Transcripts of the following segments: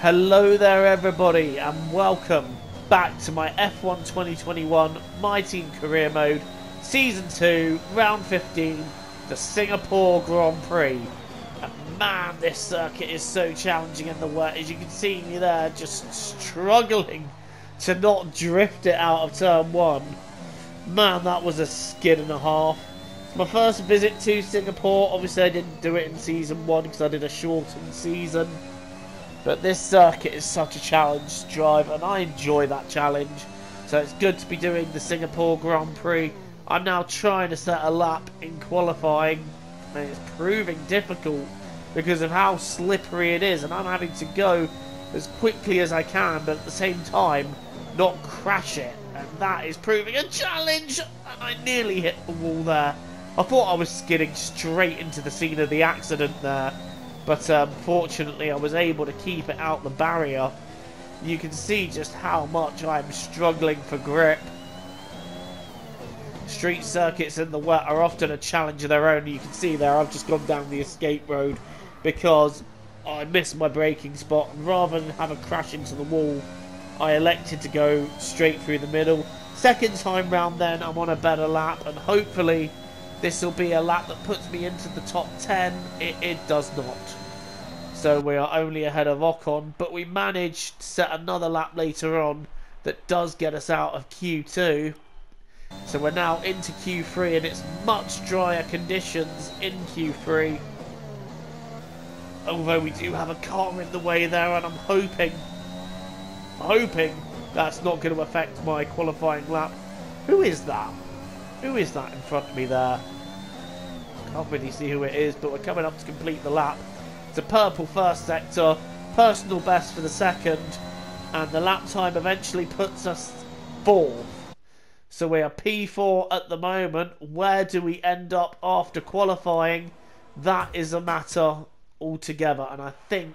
Hello there everybody and welcome back to my F1 2021 My Team Career Mode Season 2, Round 15, the Singapore Grand Prix. And man, this circuit is so challenging in the wet. As you can see me there, just struggling to not drift it out of turn 1. Man, that was a skid and a half. My first visit to Singapore. Obviously, I didn't do it in Season 1 because I did a shortened season. But this circuit is such a challenge to drive, and I enjoy that challenge. So it's good to be doing the Singapore Grand Prix. I'm now trying to set a lap in qualifying, and it's proving difficult because of how slippery it is, and I'm having to go as quickly as I can, but at the same time, not crash it. And that is proving a challenge, and I nearly hit the wall there. I thought I was skidding straight into the scene of the accident there but um, I was able to keep it out the barrier. You can see just how much I'm struggling for grip. Street circuits in the wet are often a challenge of their own. You can see there I've just gone down the escape road because I missed my braking spot and rather than have a crash into the wall I elected to go straight through the middle. Second time round then I'm on a better lap and hopefully this will be a lap that puts me into the top 10. It, it does not. So we are only ahead of Ocon, but we managed to set another lap later on that does get us out of Q2. So we're now into Q3 and it's much drier conditions in Q3. Although we do have a car in the way there and I'm hoping, hoping that's not going to affect my qualifying lap. Who is that? Who is that in front of me there? Can't really see who it is, but we're coming up to complete the lap. It's a purple first sector, personal best for the second, and the lap time eventually puts us fourth. So we are P4 at the moment. Where do we end up after qualifying? That is a matter altogether, and I think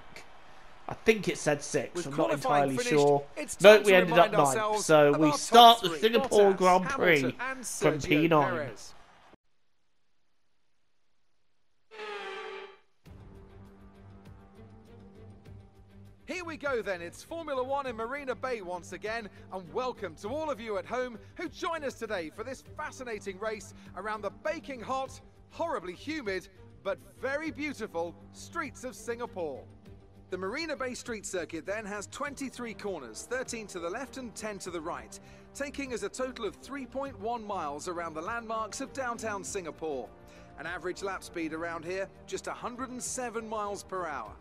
I think it said six. With I'm not entirely finished, sure. No, we ended up ninth. So we start the Singapore Bottas, Grand Prix from P9. Perez. Here we go then, it's Formula One in Marina Bay once again, and welcome to all of you at home who join us today for this fascinating race around the baking hot, horribly humid, but very beautiful streets of Singapore. The Marina Bay Street Circuit then has 23 corners, 13 to the left and 10 to the right, taking us a total of 3.1 miles around the landmarks of downtown Singapore. An average lap speed around here, just 107 miles per hour.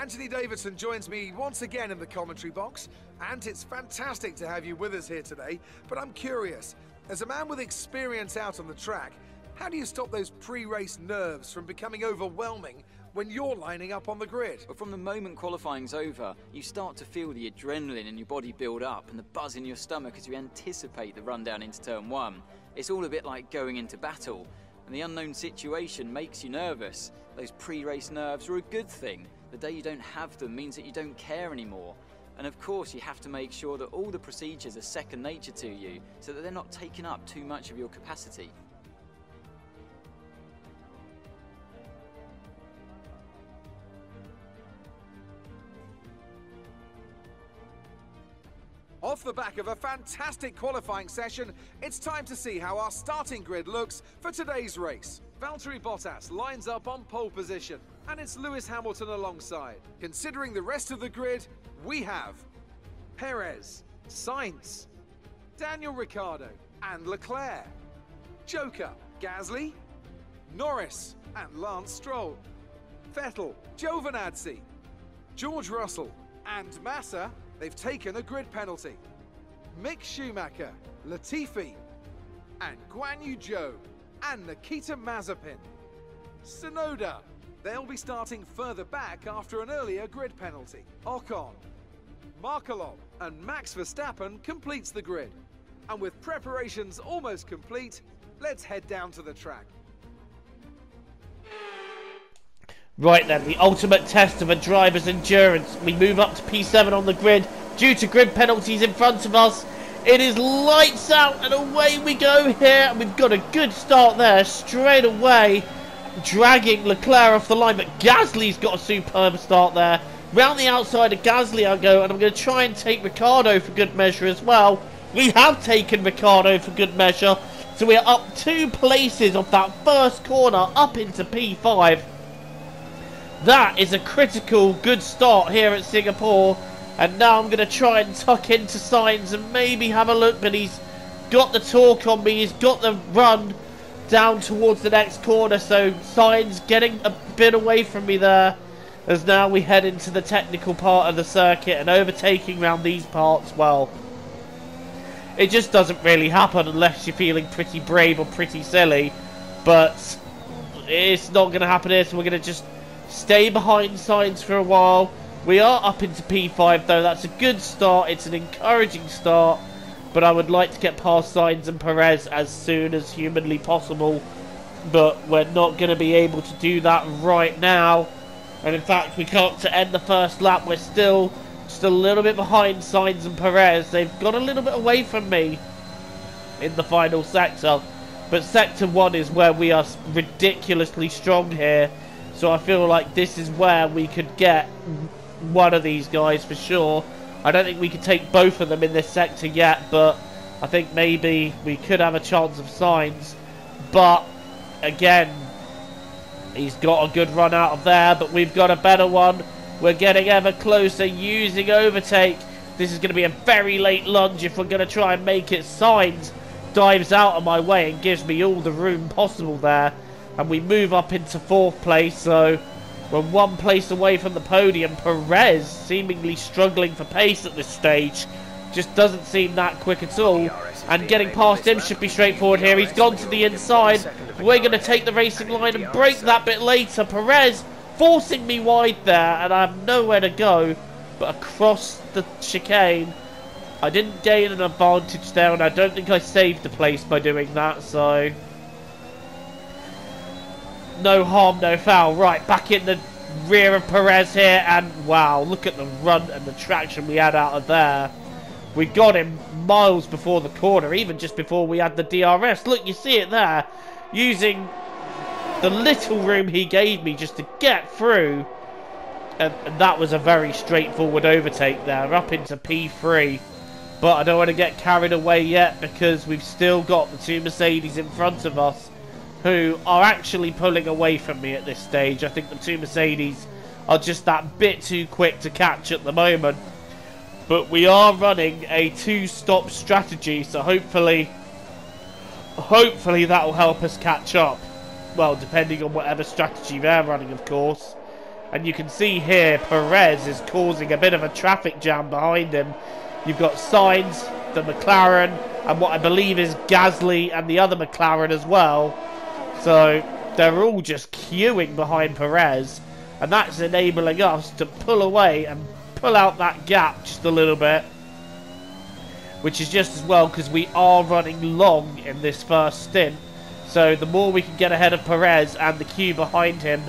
Anthony Davidson joins me once again in the commentary box, and it's fantastic to have you with us here today. But I'm curious, as a man with experience out on the track, how do you stop those pre-race nerves from becoming overwhelming when you're lining up on the grid? But from the moment qualifying's over, you start to feel the adrenaline in your body build up and the buzz in your stomach as you anticipate the run down into turn one. It's all a bit like going into battle, and the unknown situation makes you nervous. Those pre-race nerves are a good thing. The day you don't have them means that you don't care anymore. And of course, you have to make sure that all the procedures are second nature to you so that they're not taking up too much of your capacity. Off the back of a fantastic qualifying session, it's time to see how our starting grid looks for today's race. Valtteri Bottas lines up on pole position, and it's Lewis Hamilton alongside. Considering the rest of the grid, we have Perez, Sainz, Daniel Ricciardo, and Leclerc, Joker, Gasly, Norris, and Lance Stroll, Vettel, Giovinazzi, George Russell, and Massa, they've taken a grid penalty. Mick Schumacher, Latifi, and Guan Yu Zhou, and Nikita Mazepin. Tsunoda, They'll be starting further back after an earlier grid penalty. Ocon, Markelov and Max Verstappen completes the grid. And with preparations almost complete, let's head down to the track. Right then, the ultimate test of a driver's endurance. We move up to P7 on the grid due to grid penalties in front of us. It is lights out and away we go here. We've got a good start there straight away dragging Leclerc off the line, but Gasly's got a superb start there. Round the outside of Gasly I go, and I'm going to try and take Ricciardo for good measure as well. We have taken Ricciardo for good measure, so we're up two places off that first corner up into P5. That is a critical good start here at Singapore. And now I'm going to try and tuck into Sainz and maybe have a look, but he's got the torque on me, he's got the run down towards the next corner, so Sainz getting a bit away from me there. As now we head into the technical part of the circuit and overtaking around these parts, well, it just doesn't really happen unless you're feeling pretty brave or pretty silly. But it's not going to happen here, so we're going to just stay behind Sainz for a while. We are up into P5 though, that's a good start, it's an encouraging start. But I would like to get past Sainz and Perez as soon as humanly possible. But we're not going to be able to do that right now. And in fact, we can't to end the first lap. We're still just a little bit behind Sainz and Perez. They've got a little bit away from me in the final sector. But sector 1 is where we are ridiculously strong here. So I feel like this is where we could get one of these guys for sure. I don't think we could take both of them in this sector yet, but I think maybe we could have a chance of Sainz. But again, he's got a good run out of there, but we've got a better one. We're getting ever closer using overtake. This is going to be a very late lunge if we're going to try and make it. Sainz dives out of my way and gives me all the room possible there. And we move up into fourth place, so we're one place away from the podium. Perez seemingly struggling for pace at this stage. Just doesn't seem that quick at all. And getting past him should be straightforward here. He's gone to the inside. We're going to take the racing line and break that bit later. Perez forcing me wide there, and I have nowhere to go but across the chicane. I didn't gain an advantage there, and I don't think I saved the place by doing that, so no harm, no foul. Right, back in the rear of Perez here, and wow, look at the run and the traction we had out of there. We got him miles before the corner, even just before we had the DRS. Look, you see it there, using the little room he gave me just to get through. And, and that was a very straightforward overtake there, up into P3. But I don't want to get carried away yet because we've still got the two Mercedes in front of us who are actually pulling away from me at this stage. I think the two Mercedes are just that bit too quick to catch at the moment. But we are running a two-stop strategy, so hopefully, hopefully that will help us catch up. Well, depending on whatever strategy they're running, of course. And you can see here, Perez is causing a bit of a traffic jam behind him. You've got Sainz, the McLaren, and what I believe is Gasly and the other McLaren as well. So they're all just queuing behind Perez, and that's enabling us to pull away and pull out that gap just a little bit. Which is just as well because we are running long in this first stint. So the more we can get ahead of Perez and the queue behind him,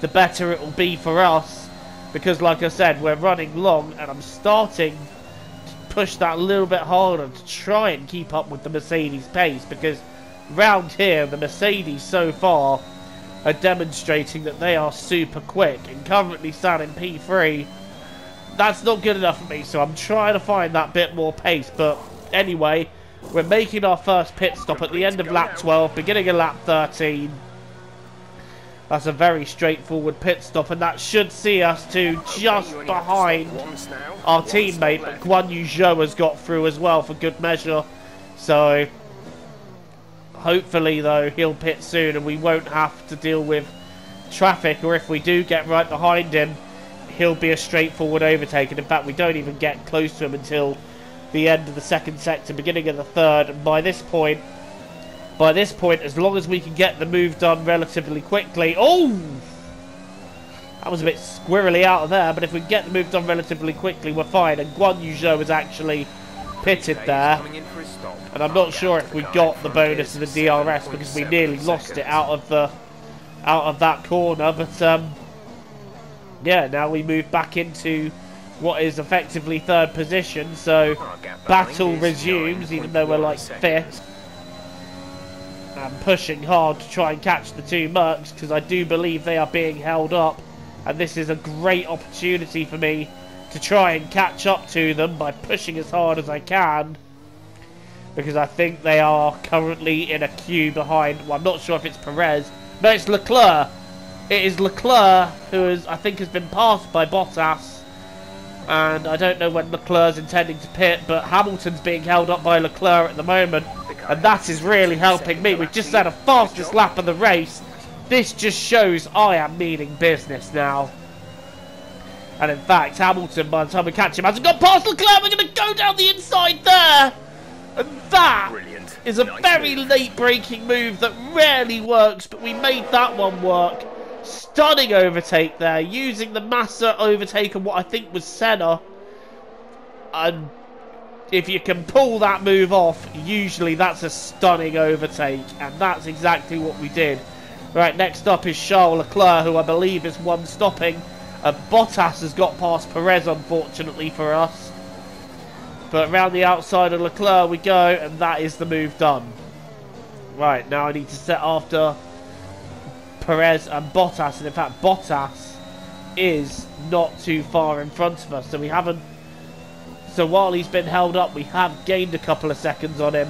the better it will be for us. Because like I said, we're running long and I'm starting to push that a little bit harder to try and keep up with the Mercedes pace because round here, the Mercedes so far are demonstrating that they are super quick and currently sat in P3. That's not good enough for me, so I'm trying to find that bit more pace. But anyway, we're making our first pit stop at the end of lap 12, beginning of lap 13. That's a very straightforward pit stop, and that should see us to just behind our teammate. But Guan Yu Zhou has got through as well for good measure. So Hopefully, though, he'll pit soon and we won't have to deal with traffic, or if we do get right behind him, he'll be a straightforward overtake. And in fact, we don't even get close to him until the end of the second sector, beginning of the third. And by this point, by this point, as long as we can get the move done relatively quickly... Oh! That was a bit squirrely out of there, but if we get the move done relatively quickly, we're fine. And Guan Yu is actually pitted there. And I'm not sure if we got the bonus of the DRS because we nearly lost it out of the out of that corner. But um, yeah, now we move back into what is effectively third position. So battle resumes, even though we're like fifth. I'm pushing hard to try and catch the two Mercs because I do believe they are being held up And this is a great opportunity for me to try and catch up to them by pushing as hard as I can. Because I think they are currently in a queue behind. Well, I'm not sure if it's Perez. No, it's Leclerc. It is Leclerc who is, I think, has been passed by Bottas. And I don't know when Leclerc's intending to pit, but Hamilton's being held up by Leclerc at the moment. And that is really helping me. We've just had a fastest lap of the race. This just shows I am meaning business now. And in fact, Hamilton, by the time we catch him, hasn't got past Leclerc. We're going to go down the inside there. And that Brilliant. is a nice very move. late breaking move that rarely works, but we made that one work. Stunning overtake there, using the Massa overtake on what I think was Senna. And if you can pull that move off, usually that's a stunning overtake. And that's exactly what we did. Right, next up is Charles Leclerc, who I believe is one stopping. Uh, Bottas has got past Perez, unfortunately for us. But around the outside of Leclerc we go, and that is the move done. Right, now I need to set after Perez and Bottas, and in fact Bottas is not too far in front of us, so we haven't... So while he's been held up, we have gained a couple of seconds on him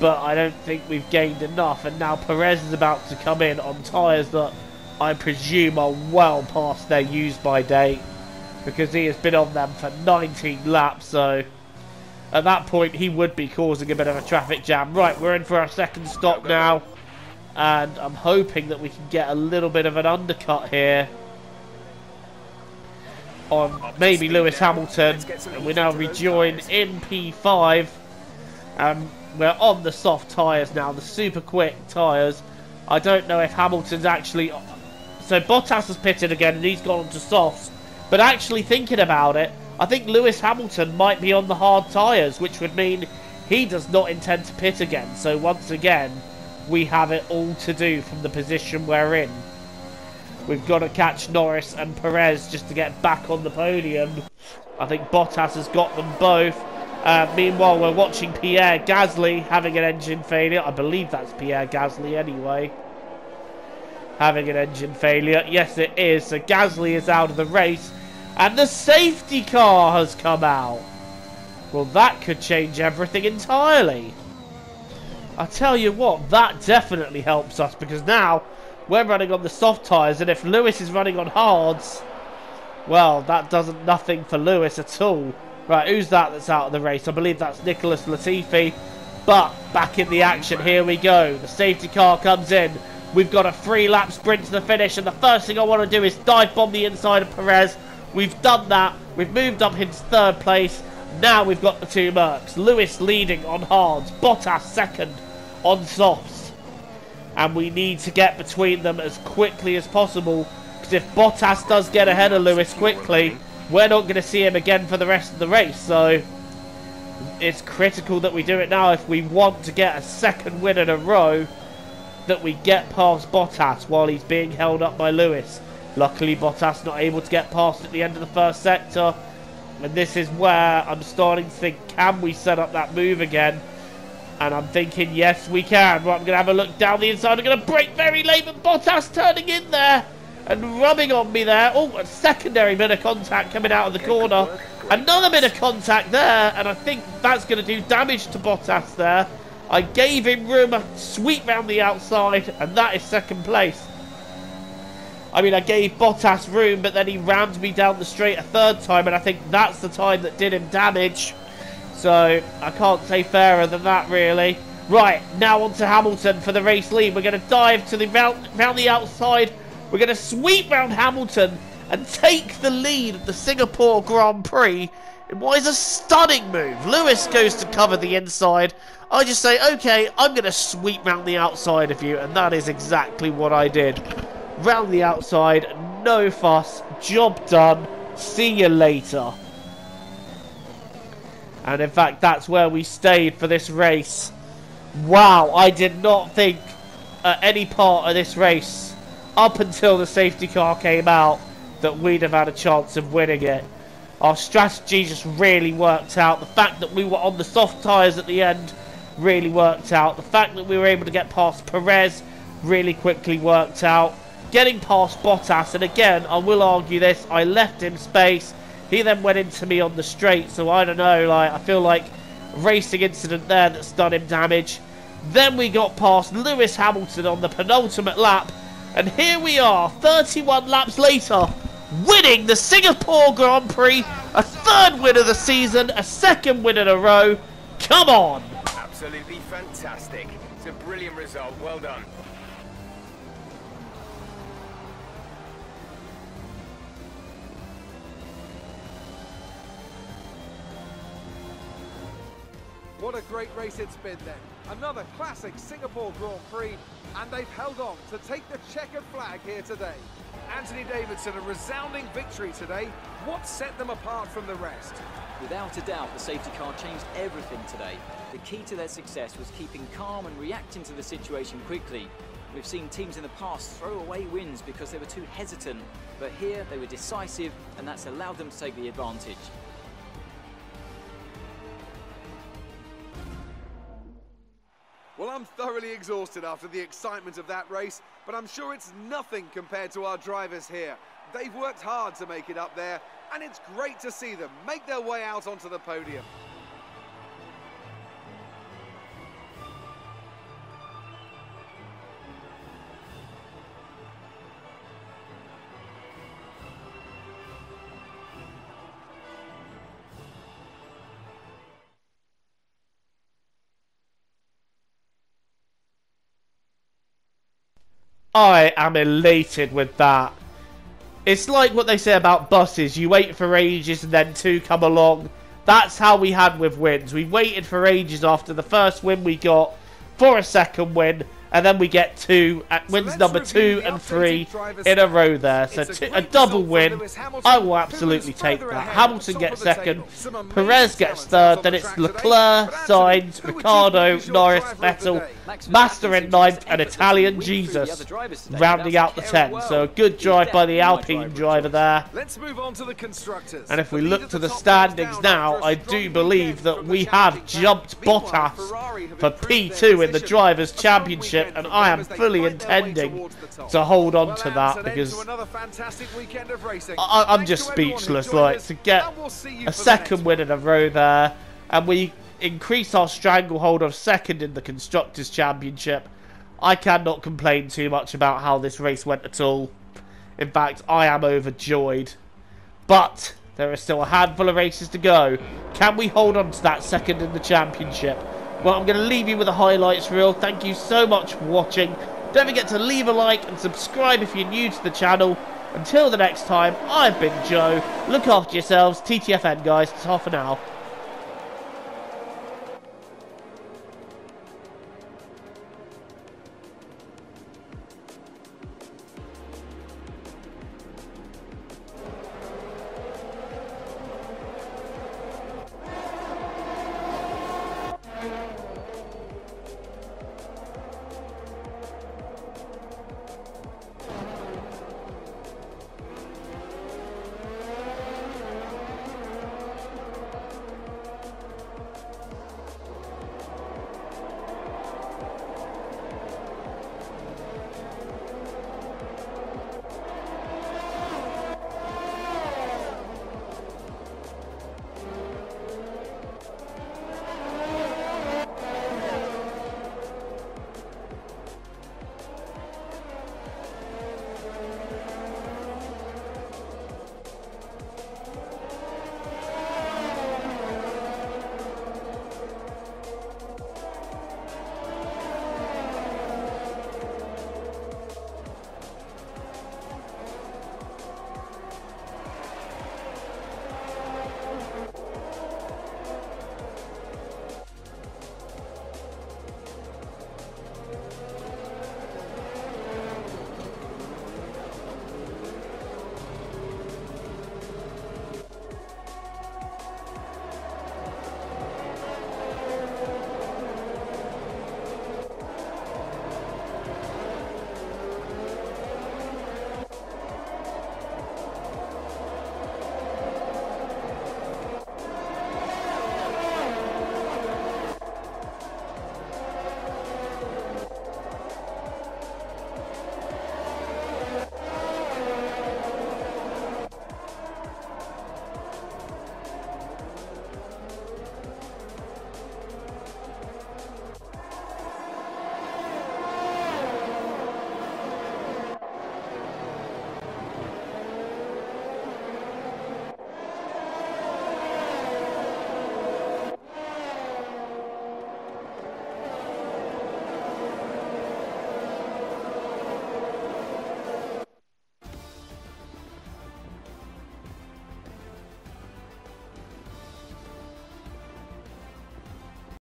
but I don't think we've gained enough. And now Perez is about to come in on tyres that I presume are well past their use by date because he has been on them for 19 laps. So at that point, he would be causing a bit of a traffic jam. Right, we're in for our second stop now. And I'm hoping that we can get a little bit of an undercut here on maybe Lewis Hamilton. And we now rejoin in P5. Um, we're on the soft tyres now, the super quick tyres. I don't know if Hamilton's actually... So Bottas has pitted again and he's gone on to softs. But actually thinking about it, I think Lewis Hamilton might be on the hard tyres, which would mean he does not intend to pit again. So once again, we have it all to do from the position we're in. We've got to catch Norris and Perez just to get back on the podium. I think Bottas has got them both. Uh, meanwhile, we're watching Pierre Gasly having an engine failure. I believe that's Pierre Gasly anyway. Having an engine failure. Yes, it is. So Gasly is out of the race. And the safety car has come out. Well, that could change everything entirely. I tell you what, that definitely helps us because now we're running on the soft tyres and if Lewis is running on hards, well, that does nothing for Lewis at all. Right, who's that that's out of the race? I believe that's Nicholas Latifi. But back in the action, here we go. The safety car comes in. We've got a three lap sprint to the finish, and the first thing I want to do is dive bomb the inside of Perez. We've done that. We've moved up into third place. Now we've got the two Mercs. Lewis leading on hards. Bottas second on softs. And we need to get between them as quickly as possible. Because if Bottas does get ahead of Lewis quickly, we're not going to see him again for the rest of the race. So it's critical that we do it now if we want to get a second win in a row that we get past Bottas while he's being held up by Lewis. Luckily, Bottas not able to get past at the end of the first sector. And this is where I'm starting to think, can we set up that move again? And I'm thinking, yes, we can. Right, I'm going to have a look down the inside. I'm going to break very late, but Bottas turning in there and rubbing on me there. Oh, a secondary bit of contact coming out of the corner. Another bit of contact there, and I think that's going to do damage to Bottas there. I gave him room, sweep round the outside, and that is second place. I mean, I gave Bottas room, but then he rammed me down the straight a third time, and I think that's the time that did him damage. So, I can't say fairer than that, really. Right, now on to Hamilton for the race lead. We're going to dive to the round, round the outside we're going to sweep round Hamilton and take the lead of the Singapore Grand Prix in what is a stunning move. Lewis goes to cover the inside. I just say, okay, I'm going to sweep round the outside of you, and that is exactly what I did. Round the outside, no fuss, job done, see you later. And in fact, that's where we stayed for this race. Wow, I did not think at any part of this race up until the safety car came out that we'd have had a chance of winning it. Our strategy just really worked out. The fact that we were on the soft tyres at the end really worked out. The fact that we were able to get past Perez really quickly worked out. getting past Bottas, and again, I will argue this, I left him space. He then went into me on the straight, so I don't know, like, I feel like racing incident there that's done him damage. Then we got past Lewis Hamilton on the penultimate lap, and here we are, 31 laps later, winning the Singapore Grand Prix, a third win of the season, a second win in a row. Come on! Absolutely fantastic. It's a brilliant result. Well done. What a great race it's been then. Another classic Singapore Grand Prix, and they've held on to take the checkered flag here today. Anthony Davidson, a resounding victory today. What set them apart from the rest? Without a doubt, the safety car changed everything today. The key to their success was keeping calm and reacting to the situation quickly. We've seen teams in the past throw away wins because they were too hesitant, but here they were decisive and that's allowed them to take the advantage. Well, I'm thoroughly exhausted after the excitement of that race, but I'm sure it's nothing compared to our drivers here. They've worked hard to make it up there, and it's great to see them make their way out onto the podium. I am elated with that. It's like what they say about buses. You wait for ages and then two come along. That's how we had with wins. We waited for ages after the first win we got for a second win and then we get two at uh, So wins let's number two and three in a row there. So It's a a double win. Hamilton, I will absolutely take that. Hamilton gets second. table. Some amazing Perez gets third. Then it's. Leclerc, But Sainz, who Ricciardo, think is your Norris, driver Vettel, Massa Verstappen in seemed ninth, and effortlessly Italian whip through the Jesus other drivers today rounding out the 10. So a good drive by the Alpine driver of driver choice. there. Let's move on to the constructors. And if we look to the standings now, after a I strong do believe that we have challenging jumped pack. Bottas for P2 in the. Drivers' A strong Championship, and I am fully fight their way intending towards the top. to hold on to that because to another fantastic weekend of racing. I, I'm just to everyone who speechless. Like to get and we'll see you a for the next second win in a row there, and we increase our stranglehold of second in the Constructors' Championship. I cannot complain too much about how this race went at all. In fact, I am overjoyed. But there are still a handful of races to go. Can we hold on to that second in the championship? Well, I'm going to leave you with the highlights reel. Thank you so much for watching. Don't forget to leave a like and subscribe if you're new to the channel. Until the next time, I've been Joe. Look after yourselves. TTFN, guys. Ta for now.